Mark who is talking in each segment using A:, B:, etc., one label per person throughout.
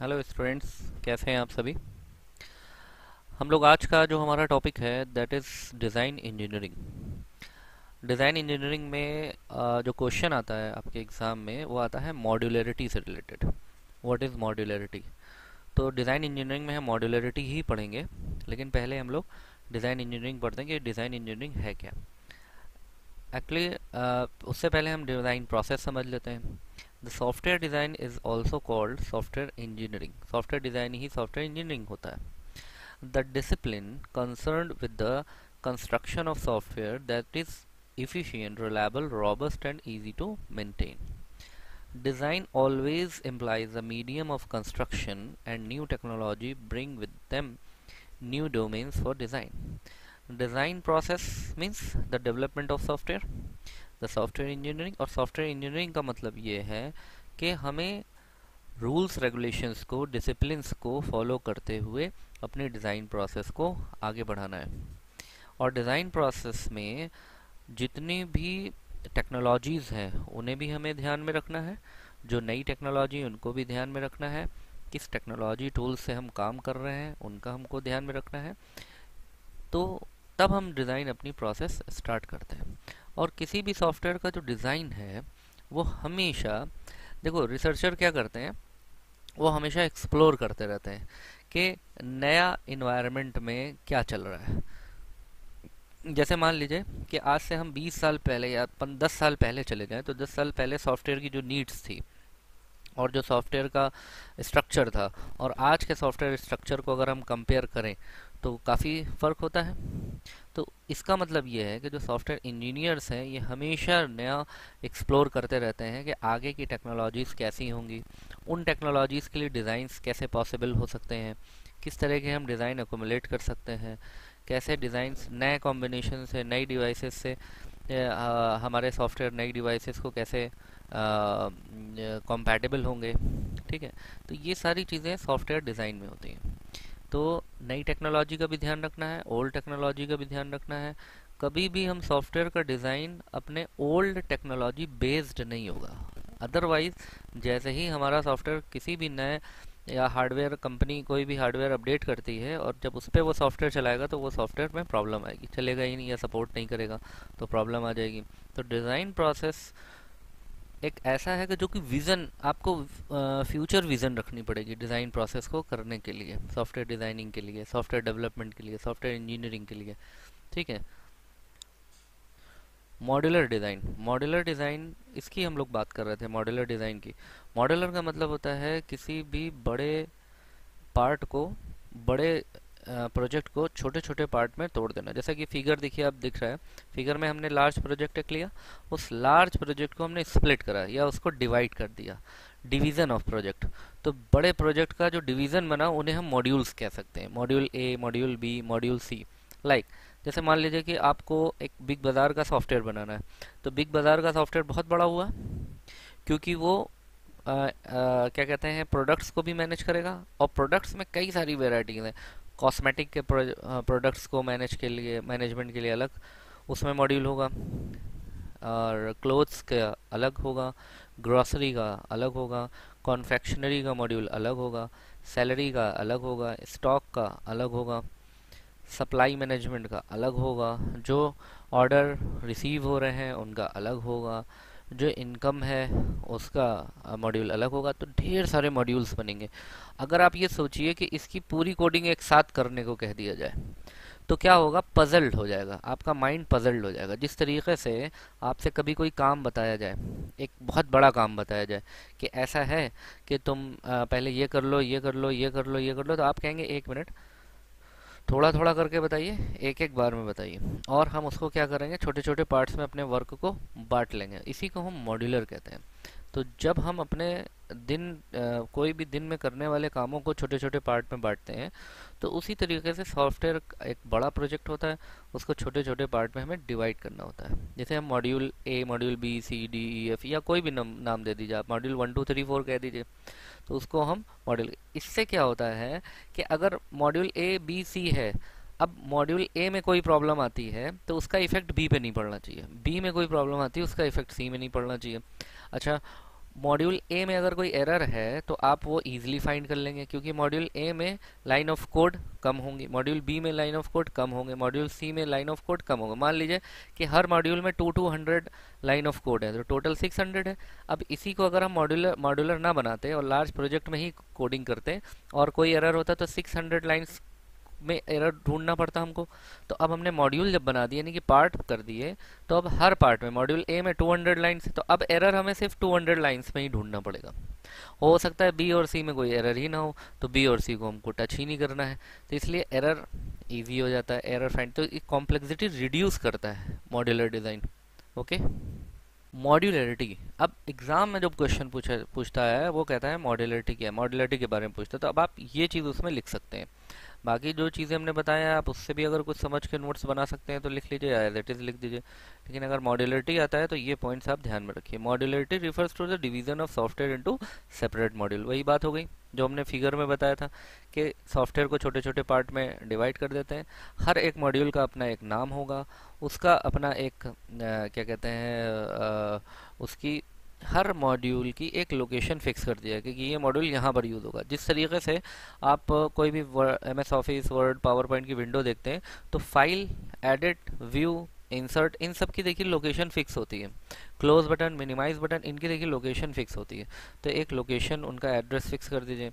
A: Hello students कैसे हैं आप सभी? हम लोग आज का जो हमारा टॉपिक है that is design engineering design engineering में जो क्वेश्चन आता है आपके एग्ज़ाम में, वो आता है मॉड्यूलरिटी से रिलेटेड व्हाट इज़ मॉड्यूलरिटी तो डिज़ाइन इंजीनियरिंग में हम मॉड्यूलरिटी ही पढ़ेंगे, लेकिन पहले हम लोग डिज़ाइन इंजीनियरिंग पढ़ते हैं कि डिज़ाइन इंजीनियरिंग है क्या? एक्चुअली उससे पहले हम डिज़ाइन प्रोसेस समझ लेते हैं। The software design is also called software engineering software design he software engineering होता है the discipline concerned with the construction of software that is efficient, reliable, robust and easy to maintain. Design always implies a medium of construction and new technology bring with them new domains for design. Design process means the development of software. The software engineering और software engineering का मतलब ये है कि हमें rules, regulations को, disciplines को follow करते हुए अपने डिज़ाइन प्रोसेस को आगे बढ़ाना है। और डिज़ाइन प्रोसेस में जितनी भी टेक्नोलॉजीज़ हैं, उन्हें भी हमें ध्यान में रखना है। जो नई टेक्नोलॉजी उनको भी ध्यान में रखना है। किस टेक्नोलॉजी टूल से हम काम कर रहे हैं, उनका हमको ध्यान में रखना है। तो तब हम डिज़ाइन अपनी प्रोसेस स्टार्ट करते हैं। और किसी भी सॉफ्टवेयर का जो डिज़ाइन है, वो हमेशा, देखो, रिसर्चर क्या करते हैं? वो हमेशा एक्सप्लोर करते रहते हैं कि नया इन्वायरमेंट में क्या चल रहा है। जैसे मान लीजिए कि आज से हम 20 साल पहले या 10 साल पहले चले जाएँ तो 10 साल पहले सॉफ्टवेयर की जो नीड्स थी और जो सॉफ्टवेयर का स्ट्रक्चर था और आज के सॉफ्टवेयर स्ट्रक्चर को अगर हम कंपेयर करें तो काफ़ी फ़र्क होता है। तो इसका मतलब ये है कि जो सॉफ्टवेयर इंजीनियर्स हैं ये हमेशा नया एक्सप्लोर करते रहते हैं कि आगे की टेक्नोलॉजीज़ कैसी होंगी उन टेक्नोलॉजीज़ के लिए डिज़ाइंस कैसे पॉसिबल हो सकते हैं किस तरह के हम डिज़ाइन एकोमोलेट कर सकते हैं कैसे डिज़ाइंस नए कॉम्बिनेशन से नई डिवाइसेस से आ, हमारे सॉफ्टवेयर नई डिवाइसेस को कैसे कंपैटिबल होंगे ठीक है? तो ये सारी चीज़ें सॉफ्टवेयर डिज़ाइन में होती हैं। तो नई टेक्नोलॉजी का भी ध्यान रखना है, ओल्ड टेक्नोलॉजी का भी ध्यान रखना है। कभी भी हम सॉफ्टवेयर का डिज़ाइन अपने ओल्ड टेक्नोलॉजी बेस्ड नहीं होगा। अदरवाइज़ जैसे ही हमारा सॉफ्टवेयर किसी भी नए या हार्डवेयर कंपनी कोई भी हार्डवेयर अपडेट करती है और जब उस पर वो सॉफ्टवेयर चलाएगा तो वो सॉफ्टवेयर में प्रॉब्लम आएगी। चलेगा ही नहीं या सपोर्ट नहीं करेगा तो प्रॉब्लम आ जाएगी। तो डिज़ाइन प्रोसेस एक ऐसा है कि जो कि विज़न आपको फ्यूचर विज़न रखनी पड़ेगी डिज़ाइन प्रोसेस को करने के लिए सॉफ्टवेयर डिज़ाइनिंग के लिए सॉफ्टवेयर डेवलपमेंट के लिए सॉफ्टवेयर इंजीनियरिंग के लिए, ठीक है? मॉड्यूलर डिज़ाइन मॉड्यूलर डिज़ाइन इसकी हम लोग बात कर रहे थे मॉड्यूलर डिज़ाइन की। मॉड्यूलर का मतलब होता है किसी भी बड़े पार्ट को, बड़े प्रोजेक्ट को छोटे छोटे पार्ट में तोड़ देना। जैसा कि फिगर देखिए आप दिख रहा है। फिगर में हमने लार्ज प्रोजेक्ट एक लिया। उस लार्ज प्रोजेक्ट को हमने स्प्लिट करा या उसको डिवाइड कर दिया। डिवीज़न ऑफ़ प्रोजेक्ट तो बड़े प्रोजेक्ट का जो डिवीज़न बना उन्हें हम मॉड्यूल्स कह सकते हैं। Module A module B module C like जैसे मान लीजिए कि आपको एक बिग बाज़ार का सॉफ्टवेयर बनाना है। तो बिग बाज़ार का सॉफ्टवेयर बहुत बड़ा हुआ क्योंकि वो आ, आ, क्या कहते हैं प्रोडक्ट्स को भी मैनेज करेगा और प्रोडक्ट्स में कई सारी वेराइटीज़ हैं। कॉस्मेटिक के प्रोडक्ट्स को मैनेज के लिए मैनेजमेंट के लिए अलग, उसमें मॉड्यूल होगा। और क्लोथ्स का अलग होगा ग्रॉसरी का अलग होगा कॉन्फेक्शनरी का मॉड्यूल अलग होगा सैलरी का अलग होगा स्टॉक का अलग होगा सप्लाई मैनेजमेंट का अलग होगा, जो ऑर्डर रिसीव हो रहे हैं उनका अलग होगा। जो इनकम है, उसका मॉड्यूल अलग होगा तो ढेर सारे मॉड्यूल्स बनेंगे। अगर आप ये सोचिए कि इसकी पूरी कोडिंग एक साथ करने को कह दिया जाए तो क्या होगा? पजल्ड हो जाएगा। आपका माइंड पजल्ड हो जाएगा। जिस तरीके से आपसे कभी कोई काम बताया जाए, एक बहुत बड़ा काम बताया जाए, कि ऐसा है कि तुम पहले ये कर लो, ये कर लो, ये कर लो, ये कर लो तो आप कहेंगे, एक मिनट थोड़ा थोड़ा करके बताइए एक एक बार में बताइए। और हम उसको क्या करेंगे छोटे छोटे पार्ट्स में अपने वर्क को बांट लेंगे। इसी को हम मॉड्यूलर कहते हैं। तो जब हम अपने दिन कोई भी दिन में करने वाले कामों को छोटे छोटे पार्ट में बांटते हैं तो उसी तरीके से सॉफ्टवेयर एक बड़ा प्रोजेक्ट होता है उसको छोटे छोटे पार्ट में हमें डिवाइड करना होता है। जैसे हम module A module B C D E F या कोई भी नाम, नाम दे दीजिए आप module one two three four कह दीजिए तो उसको हम मॉड्यूल इससे क्या होता है कि अगर मॉड्यूल ए बी सी है अब मॉड्यूल ए में कोई प्रॉब्लम आती है तो उसका इफ़ेक्ट बी पे नहीं पड़ना चाहिए। बी में कोई प्रॉब्लम आती है उसका इफ़ेक्ट सी में नहीं पड़ना चाहिए। अच्छा मॉड्यूल ए में अगर कोई एरर है तो आप वो इजीली फाइंड कर लेंगे, क्योंकि मॉड्यूल ए में लाइन ऑफ़ कोड कम होंगी। मॉड्यूल बी में लाइन ऑफ़ कोड कम होंगे मॉड्यूल सी में लाइन ऑफ़ कोड कम होंगे। मान लीजिए कि हर मॉड्यूल में two two hundred line of code है तो टोटल सिक्स हंड्रेड है। अब इसी को अगर हम मॉड्यूलर मॉड्यूलर ना बनाते और लार्ज प्रोजेक्ट में ही कोडिंग करते और कोई एरर होता तो सिक्स हंड्रेड लाइन्स में एरर ढूंढना पड़ता हमको। तो अब हमने मॉड्यूल जब बना दिए यानी कि पार्ट कर दिए तो अब हर पार्ट में मॉड्यूल ए में 200 लाइन्स है तो अब एरर हमें सिर्फ़ 200 लाइन्स में ही ढूंढना पड़ेगा। हो सकता है बी और सी में कोई एरर ही ना हो तो बी और सी को हमको टच ही नहीं करना है। तो इसलिए एरर ईजी हो जाता है एरर फाइंड तो कॉम्प्लेक्सिटी रिड्यूस करता है मॉड्यूलर डिज़ाइन ओके मॉड्यूलरिटी अब एग्ज़ाम में जब क्वेश्चन पूछा, पूछता है, वो कहता है मॉड्यूलरिटी क्या है? मॉड्यूलरिटी के बारे में पूछता है तो अब आप ये चीज़ उसमें लिख सकते हैं। बाकी जो चीज़ें हमने बताया आप उससे भी अगर कुछ समझ के नोट्स बना सकते हैं तो लिख लीजिए एज इट इज़ लिख दीजिए। लेकिन अगर मॉड्यूलरिटी आता है तो ये पॉइंट्स आप ध्यान में रखिए। Modularity refers to the division of software into separate module वही बात हो गई जो हमने फिगर में बताया था कि सॉफ्टवेयर को छोटे छोटे पार्ट में डिवाइड कर देते हैं। हर एक मॉड्यूल का अपना एक नाम होगा उसका अपना एक आ, क्या कहते हैं उसकी हर मॉड्यूल की एक लोकेशन फिक्स कर दिया कि ये मॉड्यूल यहाँ पर यूज़ होगा। जिस तरीके से आप कोई भी M S Office Word PowerPoint की विंडो देखते हैं तो फ़ाइल एडिट व्यू इंसर्ट इन सब की देखिए लोकेशन फिक्स होती है। क्लोज बटन मिनिमाइज बटन इनकी देखिए लोकेशन फिक्स होती है। तो एक लोकेशन उनका एड्रेस फिक्स कर दीजिए,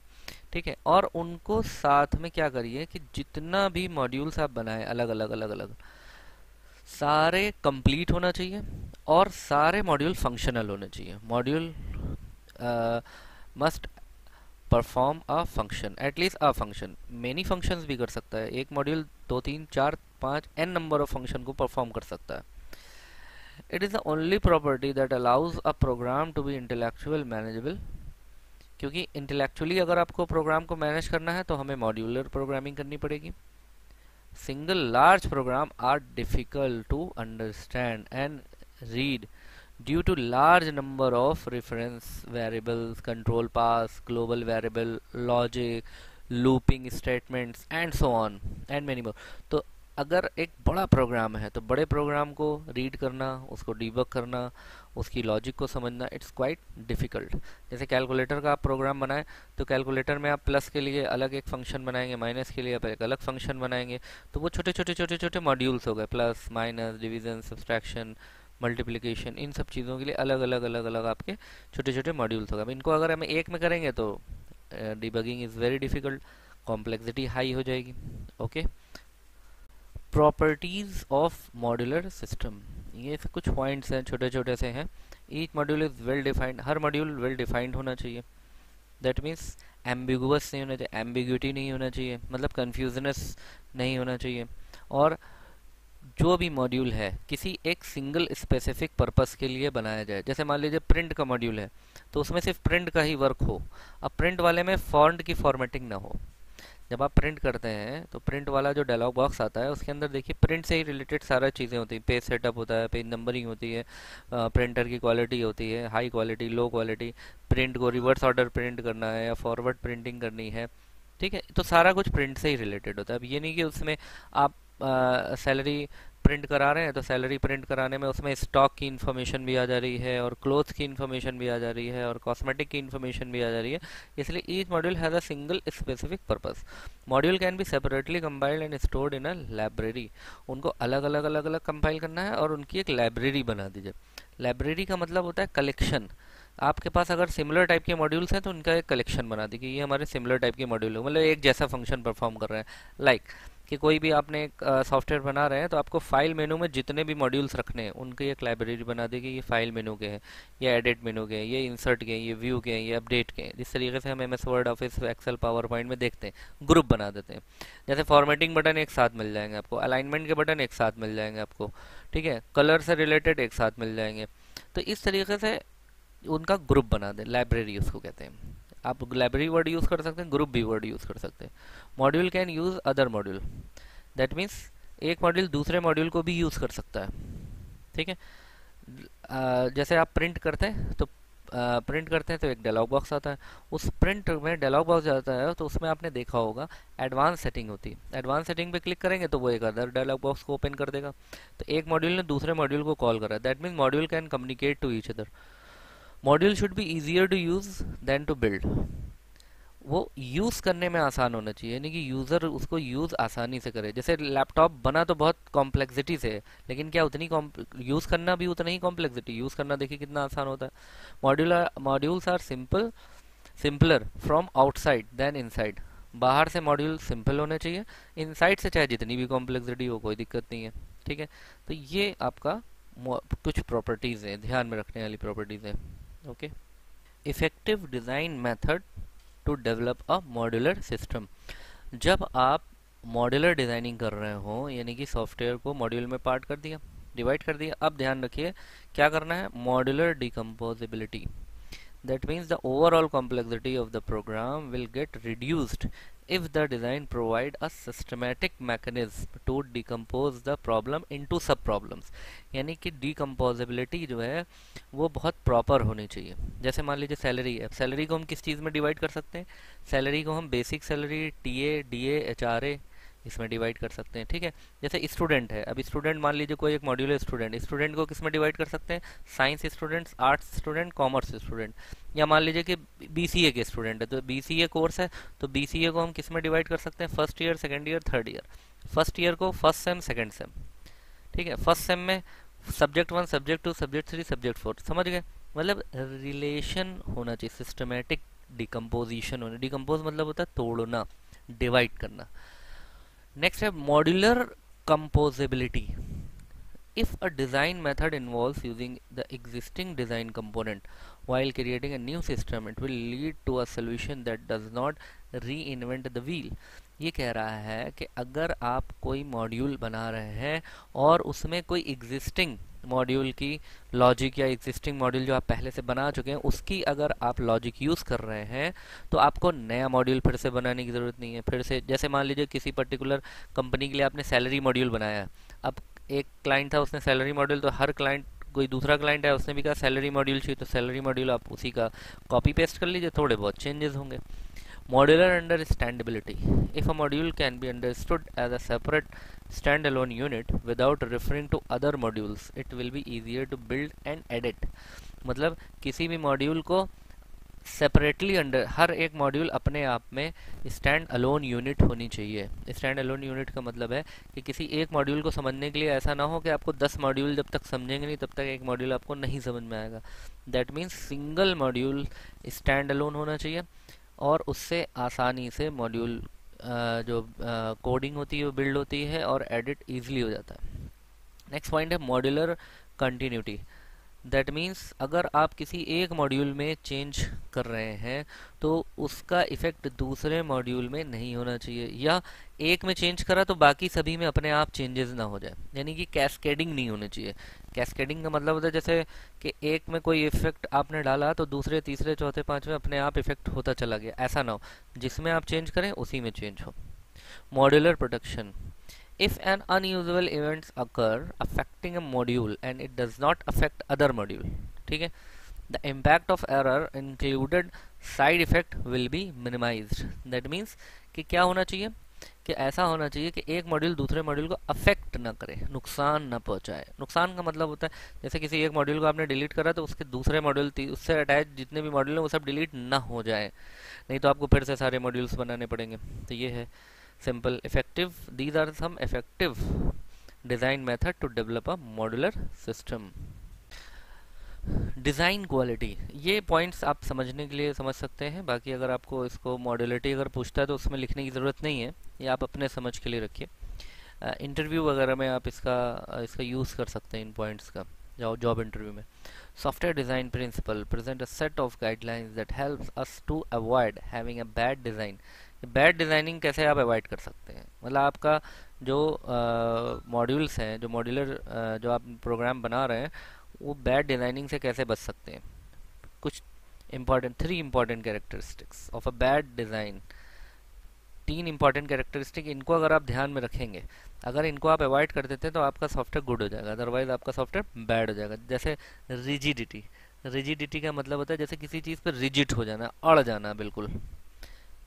A: ठीक है? और उनको साथ में क्या करिए कि जितना भी मॉड्यूल्स आप बनाए, अलग अलग अलग अलग सारे कंप्लीट होना चाहिए और सारे मॉड्यूल फंक्शनल होने चाहिए। Module must perform a function at least a function many functions भी कर सकता है। एक मॉड्यूल दो, तीन, चार, पाँच एन नंबर ऑफ़ फ़ंक्शन को परफॉर्म कर सकता है। It is the only property that allows a program to be intellectual manageable क्योंकि इंटेलेक्चुअली अगर आपको प्रोग्राम को मैनेज करना है तो हमें मॉड्यूलर प्रोग्रामिंग करनी पड़ेगी। Single large program are difficult to understand and read due to large number of reference variables control paths global variable logic looping statements and so on and many more तो अगर एक बड़ा programme है तो बड़े programme को read करना उसको डीबक करना उसकी लॉजिक को समझना इट्स क्वाइट डिफ़िकल्ट जैसे कैलकुलेटर का आप प्रोग्राम बनाएँ तो कैलकुलेटर में आप प्लस के लिए अलग एक फ़ंक्शन बनाएँगे माइनस के लिए आप एक अलग फ़ंक्शन बनाएँगे तो वो छोटे छोटे छोटे छोटे मॉड्यूल्स हो गए. Plus minus division subtraction multiplication इन सब चीज़ों के लिए अलग अलग अलग अलग आपके छोटे छोटे मॉड्यूल्स हो गए. इनको अगर हम एक में करेंगे तो debugging is very difficult complexity high हो जाएगी. Okay properties of modular system ये सब कुछ पॉइंट्स हैं छोटे छोटे से हैं। Each module is well defined her module well defined होना चाहिए। दैट मीन्स एम्बिगुअस नहीं होना चाहिए एम्बिग्यूटी नहीं होना चाहिए मतलब कन्फ्यूजनस नहीं होना चाहिए। और जो भी मॉड्यूल है, किसी एक सिंगल स्पेसिफिक पर्पस के लिए बनाया जाए। जैसे मान लीजिए प्रिंट का मॉड्यूल है तो उसमें सिर्फ़ प्रिंट का ही वर्क हो। अब प्रिंट वाले में फॉन्ट की फॉर्मेटिंग ना हो। जब आप प्रिंट करते हैं तो प्रिंट वाला जो डायलॉग बॉक्स आता है, उसके अंदर देखिए प्रिंट से ही रिलेटेड सारा चीज़ें होती हैं। पेज सेटअप होता है पेज नंबरिंग होती है प्रिंटर की क्वालिटी होती है high quality low quality print को रिवर्स ऑर्डर प्रिंट करना है या फॉरवर्ड प्रिंटिंग करनी है, ठीक है? तो सारा कुछ प्रिंट से ही रिलेटेड होता है। अब ये नहीं कि उसमें आप सैलरी प्रिंट करा रहे हैं तो सैलरी प्रिंट कराने में उसमें स्टॉक की इन्फॉर्मेशन भी आ जा रही है और क्लोथ्स की इन्फॉर्मेशन भी आ जा रही है और कॉस्मेटिक की इन्फॉर्मेशन भी आ जा रही है। इसलिए each module has a single specific purpose module can be separately compiled and stored in a library उनको अलग अलग अलग अलग कंपाइल करना है और उनकी एक लाइब्रेरी बना दीजिए। लाइब्रेरी का मतलब होता है कलेक्शन आपके पास अगर सिमिलर टाइप के मॉड्यूल्स हैं तो उनका एक कलेक्शन बना दी कि ये हमारे सिमिलर टाइप के मॉड्यूल है। मतलब एक जैसा फ़ंक्शन परफॉर्म कर रहे हैं। लाइक like, कि कोई भी आपने एक सॉफ्टवेयर बना रहे हैं तो आपको फ़ाइल मेनू में जितने भी मॉड्यूल्स रखने हैं, उनकी एक लाइब्रेरी बना देगी ये फ़ाइल मेनू के हैं, ये एडिट मेनू के हैं, ये इंसर्ट के हैं, ये व्यू के हैं, ये अपडेट के हैं। जिस तरीके से हम M S Word Office Excel PowerPoint में देखते हैं ग्रुप बना देते हैं। जैसे फॉर्मेटिंग बटन एक साथ मिल जाएँगे आपको अलाइनमेंट के बटन एक साथ मिल जाएँगे आपको, ठीक है? कलर से रिलेटेड एक साथ मिल जाएँगे। तो इस तरीके से उनका ग्रुप बना दें लाइब्रेरी उसको कहते हैं। आप लाइब्रेरी वर्ड यूज़ कर सकते हैं ग्रुप भी वर्ड यूज़ कर सकते हैं। Module can use other module that means एक मॉड्यूल दूसरे मॉड्यूल को भी यूज़ कर सकता है। ठीक है? जैसे आप प्रिंट करते हैं तो प्रिंट करते हैं तो एक डायलॉग बॉक्स आता है। उस प्रिंट में डायलॉग बॉक्स जाता है तो उसमें आपने देखा होगा एडवांस सेटिंग होती है। एडवांस सेटिंग पे क्लिक करेंगे तो वो एक अदर डायलॉग बॉक्स को ओपन कर देगा। तो एक मॉड्यूल ने दूसरे मॉड्यूल को कॉल करा। That means module can communicate to each other module should be easier to use than to build वो यूज़ करने में आसान होना चाहिए, यानी कि यूज़र उसको यूज़ आसानी से करे। जैसे लैपटॉप बना तो बहुत कॉम्प्लेक्सिटी से है लेकिन क्या उतनी यूज़ करना भी उतना ही कॉम्प्लेक्सिटी यूज़ करना देखिए कितना आसान होता है। Module modules are simple simpler from outside than inside बाहर से मॉड्यूल सिंपल होने चाहिए। इनसाइड से चाहे जितनी भी कॉम्प्लेक्सिटी हो, कोई दिक्कत नहीं है। ठीक है? तो ये आपका कुछ प्रॉपर्टीज़ हैं, ध्यान में रखने वाली प्रॉपर्टीज़ हैं। Okay effective design method to develop a modular system जब आप मॉड्यूलर डिज़ाइनिंग कर रहे हो, यानी कि सॉफ्टवेयर को मॉड्यूल में पार्ट कर दिया डिवाइड कर दिया, अब ध्यान रखिए क्या करना है? Modular decomposability that means the overall complexity of the program will get reduced if the design provide a systematic mechanism to decompose the problem into sub problems यानी कि decomposability जो है वो बहुत proper होनी चाहिए जैसे मान लीजिए सैलरी है सैलरी को हम किस चीज़ में डिवाइड कर सकते हैं सैलरी को हम basic salary T A D H R A इसमें डिवाइड कर सकते हैं, ठीक है? जैसे स्टूडेंट है अब स्टूडेंट मान लीजिए कोई एक मॉड्यूलर स्टूडेंट स्टूडेंट को किसमें डिवाइड कर सकते हैं? Science students arts student commerce student या मान लीजिए कि बी के स्टूडेंट है तो बीसीए कोर्स है तो बीसीए को हम किसमें डिवाइड कर सकते हैं? First year second year third year first year को फ़र्स्ट सेम सेकेंड सेम ठीक है? फ़र्स्ट सेम में subject one subject two subject three subject four समझ गए? मतलब रिलेशन होना चाहिए सिस्टमेटिक डिकम्पोजिशन होना। डिकम्पोज मतलब होता है तोड़ना डिवाइड करना। नेक्स्ट है modular composability if a design method involve using the existing design component while creating a new system it will lead to a solution that does not reinvent the wheel ये कह रहा है कि अगर आप कोई मॉड्यूल बना रहे हैं और उसमें कोई एग्जिस्टिंग मॉड्यूल की लॉजिक या एग्जिस्टिंग मॉड्यूल जो आप पहले से बना चुके हैं, उसकी अगर आप लॉजिक यूज़ कर रहे हैं तो आपको नया मॉड्यूल फिर से बनाने की ज़रूरत नहीं है। फिर से, जैसे मान लीजिए किसी पर्टिकुलर कंपनी के लिए आपने सैलरी मॉड्यूल बनाया अब एक क्लाइंट था, उसने सैलरी मॉड्यूल तो हर क्लाइंट कोई दूसरा क्लाइंट है, उसने भी कहा सैलरी मॉड्यूल चाहिए तो सैलरी मॉड्यूल आप उसी का कॉपी पेस्ट कर लीजिए, थोड़े बहुत चेंजेस होंगे। Modular understandability. If a module can be understood as a separate standalone unit without referring to other modules, it will be easier to build and edit. मतलब किसी भी मॉड्यूल को सेपरेटली अंडर हर एक module अपने आप में stand alone unit होनी चाहिए स्टैंड अलोन यूनिट का मतलब है कि किसी एक मॉड्यूल को समझने के लिए ऐसा ना हो कि आपको 10 मॉड्यूल जब तक समझेंगे नहीं तब तक एक मॉड्यूल आपको नहीं समझ में आएगा that means single module stand alone होना चाहिए और उससे आसानी से मॉड्यूल जो कोडिंग होती है वो बिल्ड होती है और एडिट ईजिली हो जाता है। नेक्स्ट पॉइंट है मॉड्यूलर कंटिन्यूटी दैट मीन्स अगर आप किसी एक मॉड्यूल में चेंज कर रहे हैं तो उसका इफ़ेक्ट दूसरे मॉड्यूल में नहीं होना चाहिए। या एक में चेंज करा तो बाकी सभी में अपने आप चेंजेस ना हो जाए। यानी कि कैस्केडिंग नहीं होनी चाहिए। कैस्केडिंग का मतलब होता है जैसे कि एक में कोई इफ़ेक्ट आपने डाला तो दूसरे, तीसरे, चौथे, पाँचवें अपने आप इफ़ेक्ट होता चला गया। ऐसा ना हो। जिसमें आप चेंज करें, उसी में चेंज हो। Modular production if an unusual events occur affecting a module and it does not affect other module, ठीक है? The impact of error included side effect will be minimized. That means कि क्या होना चाहिए? कि ऐसा होना चाहिए कि एक मॉड्यूल दूसरे मॉड्यूल को अफेक्ट ना करे, नुकसान ना पहुँचाए। नुकसान का मतलब होता है, जैसे किसी एक मॉड्यूल को आपने डिलीट करा तो उसके दूसरे मॉड्यूल उससे अटैच जितने भी मॉड्यूल हैं वो सब डिलीट ना हो जाए। नहीं तो आपको फिर से सारे मॉड्यूल्स बनाने पड़ेंगे। तो ये है। Simple effective. These are some effective design method to develop a modular system. Design quality ये पॉइंट्स आप समझने के लिए समझ सकते हैं। बाकी अगर आपको इसको मॉडलिटी अगर पूछता है तो उसमें लिखने की ज़रूरत नहीं है। ये आप अपने समझ के लिए रखिए। इंटरव्यू वगैरह में आप इसका इसका यूज़ कर सकते हैं इन पॉइंट्स का जॉब इंटरव्यू में। Software design principle present a set of guidelines that helps us to avoid having a bad design bad designing कैसे आप अवॉइड कर सकते हैं? मतलब आपका जो मॉड्यूल्स हैं, जो मॉड्यूलर जो आप प्रोग्राम बना रहे हैं, वो बैड डिज़ाइनिंग से कैसे बच सकते हैं? कुछ important three important characteristics of a bad design तीन इंपॉर्टेंट कैरेक्टरिस्टिक इनको अगर आप ध्यान में रखेंगे, अगर इनको आप अवॉइड कर देते हैं तो आपका सॉफ्टवेयर गुड हो जाएगा अदरवाइज़ आपका सॉफ्टवेयर बैड हो जाएगा। जैसे रिजिडिटी रिजिडिटी का मतलब होता है जैसे किसी चीज़ पर रिजिट हो जाना, अड़ जाना, बिल्कुल।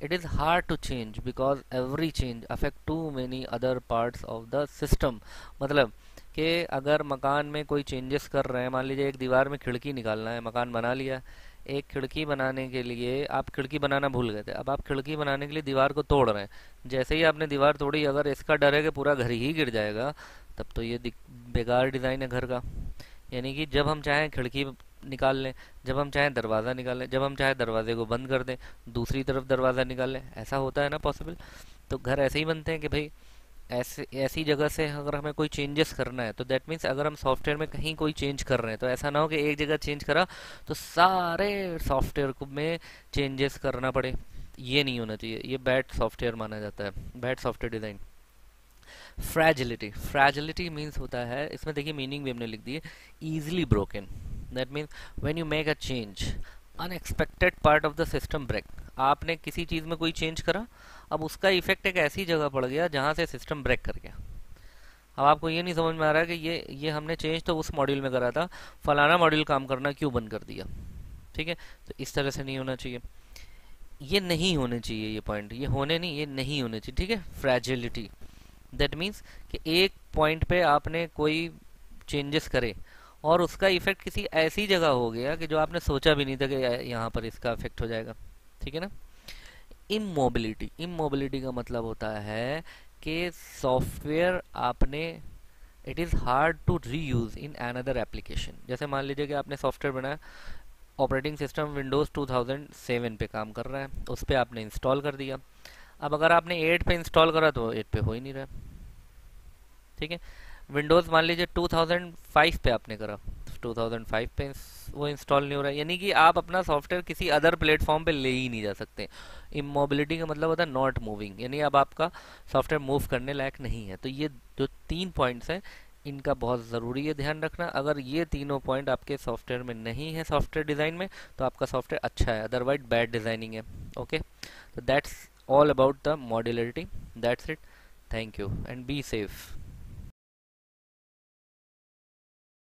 A: It is hard to change because every change affect too many other parts of the system. मतलब कि अगर मकान में कोई चेंजेस कर रहे हैं, मान लीजिए एक दीवार में खिड़की निकालना है, मकान बना लिया, एक खिड़की बनाने के लिए आप खिड़की बनाना भूल गए थे। अब आप खिड़की बनाने के लिए दीवार को तोड़ रहे हैं। जैसे ही आपने दीवार तोड़ी, अगर इसका डर है कि पूरा घर ही गिर जाएगा, तब तो ये बेकार डिज़ाइन है घर का। यानी कि जब हम चाहें खिड़की निकाल लें। जब हम चाहें दरवाज़ा निकाल जब हम चाहें दरवाजे को बंद कर दें, दूसरी तरफ़ दरवाज़ा निकाल लें, ऐसा होता है ना पॉसिबल तो घर ऐसे ही बनते हैं कि भाई, ऐसे, ऐसी जगह से अगर हमें कोई चेंजेस करना है तो दैट मीन्स अगर हम सॉफ्टवेयर में कहीं कोई चेंज कर रहे हैं तो ऐसा ना हो कि एक जगह चेंज करा तो सारे सॉफ्टवेयर को में चेंजेस करना पड़े। ये नहीं होना चाहिए। ये बैड सॉफ्टवेयर माना जाता है। Bad software design fragility fragility means होता है, इसमें देखिए मीनिंग भी हमने लिख दी है। Easily broken that means when you make a change unexpected part of the system break आपने किसी चीज़ में कोई चेंज करा, अब उसका इफ़ेक्ट एक ऐसी जगह पड़ गया जहाँ से सिस्टम ब्रेक कर गया। अब आपको ये नहीं समझ में आ रहा है कि ये ये हमने चेंज तो उस मॉड्यूल में करा था, फलाना मॉड्यूल काम करना क्यों बंद कर दिया? ठीक है? तो इस तरह से नहीं होना चाहिए। ये नहीं होने चाहिए ये पॉइंट ये होने नहीं, ये नहीं होने चाहिए। ठीक है? फ्रेजिलिटी दैट मीन्स कि एक पॉइंट पे आपने कोई चेंजेस करे और उसका इफ़ेक्ट किसी ऐसी जगह हो गया कि जो आपने सोचा भी नहीं था कि यहाँ पर इसका इफ़ेक्ट हो जाएगा। ठीक है ना? इमोबिलिटी इमोबिलिटी का मतलब होता है कि सॉफ्टवेयर आपने it is hard to reuse in another application जैसे मान लीजिए कि आपने सॉफ्टवेयर बनाया ऑपरेटिंग सिस्टम विंडोज़ 2007 पे काम कर रहा है, उस पर आपने इंस्टॉल कर दिया। अब अगर आपने 8 पे इंस्टॉल करा तो 8 पे हो ही नहीं रहा। ठीक है? विंडोज़ मान लीजिए 2005 पे आपने करा। 2005 पे वो इंस्टॉल नहीं हो रहा है। यानी कि आप अपना सॉफ्टवेयर किसी अदर प्लेटफॉर्म पे ले ही नहीं जा सकते। इमोबिलिटी का मतलब होता है नॉट मूविंग यानी अब आपका सॉफ्टवेयर मूव करने लायक नहीं है। तो ये जो तीन पॉइंट्स हैं, इनका बहुत ज़रूरी है ध्यान रखना। अगर ये तीनों पॉइंट आपके सॉफ्टवेयर में नहीं है सॉफ्टवेयर डिज़ाइन में तो आपका सॉफ्टवेयर अच्छा है। अदरवाइज़ बैड डिज़ाइनिंग है। ओके तो that's all about the modularity. That's it thank you and be safe.